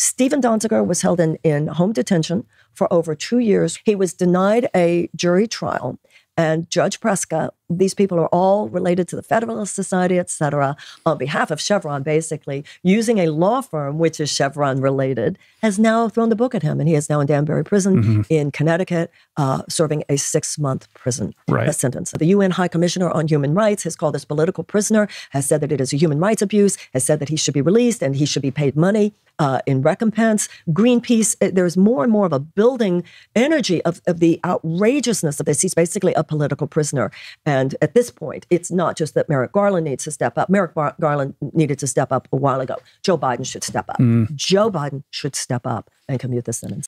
Steven Donziger was held in, in home detention for over two years. He was denied a jury trial. And Judge Preska, these people are all related to the Federalist Society, et cetera, on behalf of Chevron, basically, using a law firm which is Chevron related, has now thrown the book at him. And he is now in Danbury Prison mm-hmm. in Connecticut, uh, serving a six month prison right. sentence. The UN High Commissioner on Human Rights has called this political prisoner, has said that it is a human rights abuse, has said that he should be released and he should be paid money uh, in recompense. Greenpeace, uh, there's more and more of a building energy of, of the outrageousness of this. He's basically a political prisoner. And at this point, it's not just that Merrick Garland needs to step up. Merrick Bar- Garland needed to step up a while ago. Joe Biden should step up. Mm. Joe Biden should step up and commute the sentence.